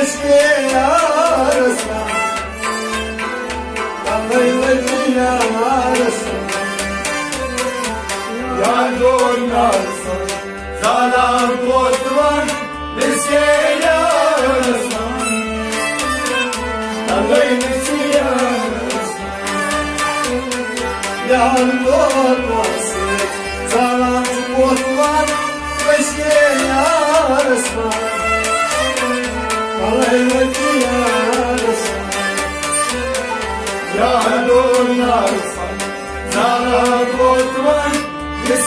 eski yarısına Yalnızlık dünyasına Yardımlarsın Zalan bozman Eski yarısına Yalnızlık dünyasına Yardımlarsın Zalan bozman Eski yarısına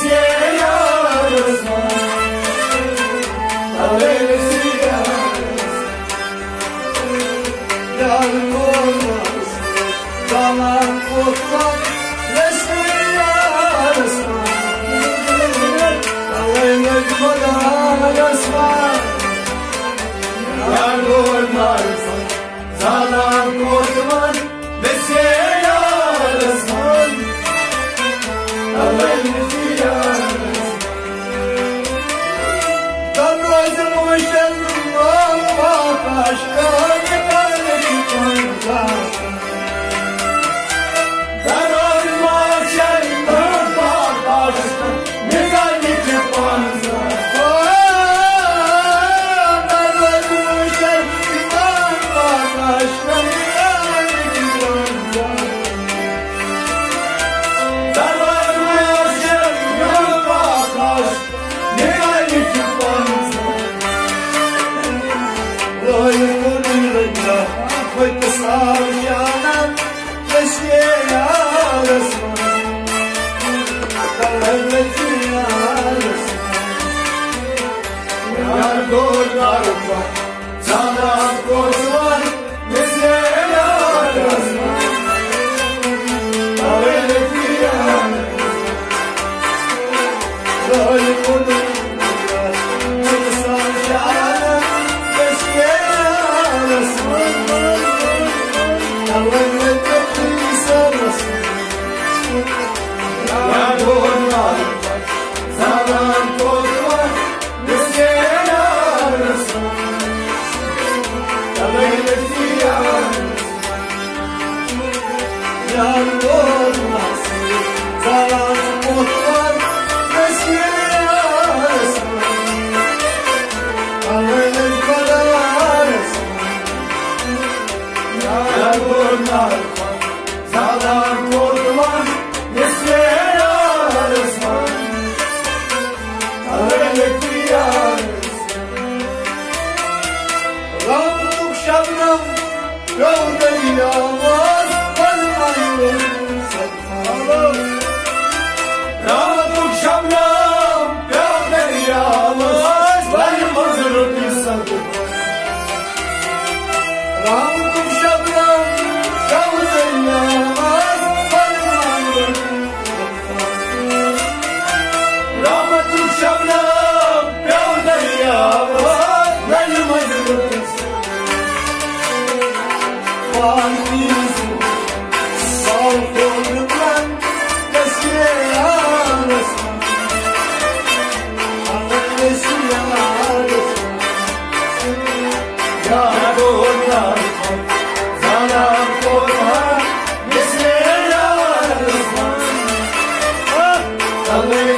Yeah. ويتصار جانب Gövdeyi almaz Ben ayrılırsak alalım Hallelujah.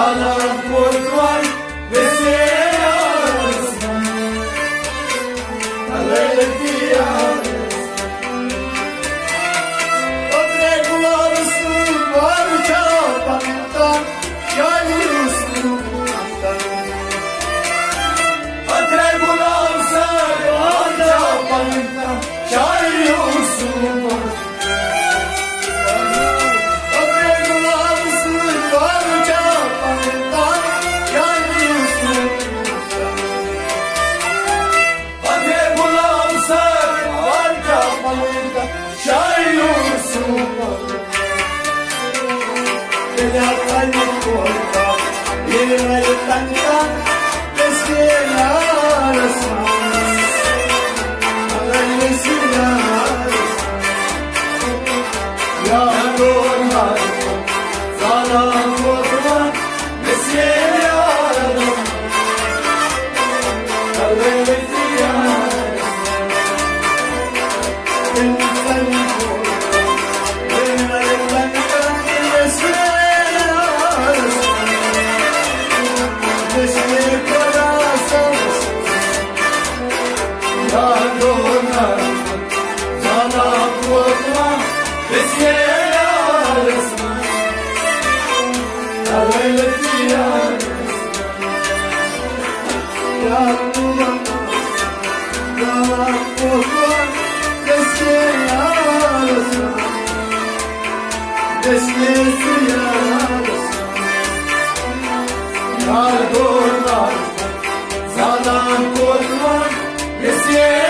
Sana يا الغرفة يلغى الخنقة بس يا نسمع Hayret ya Ya Tuhan Ya Tuhan Deske ya Resul Deske ya Resul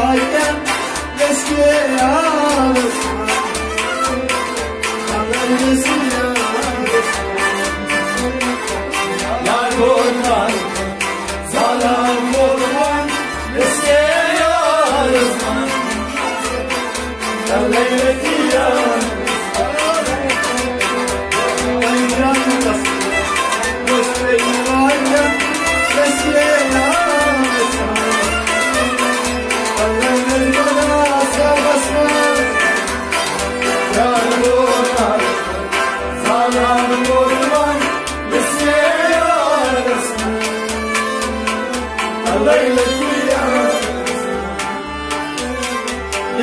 Ayten Eski ağlasın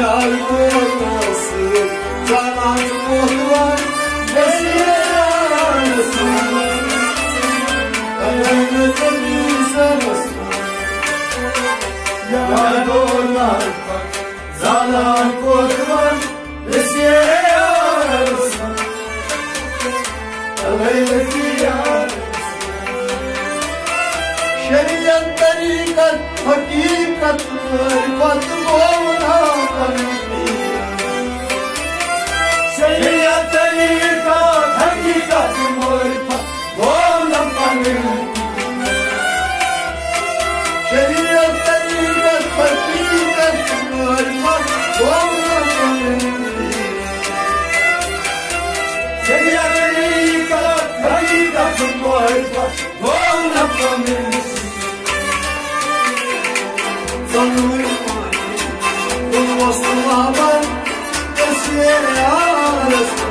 yargılasın Sanatlılar besleyesin Ömrü de bize basın Yardımlar Zalan kurtlar besleyesin Ömrü Şeriatları kalp hakikat Fatma paper rolled up from the Son uyumayın, esir ağrısın.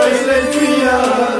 Geçmesin ya Allah eylesin ya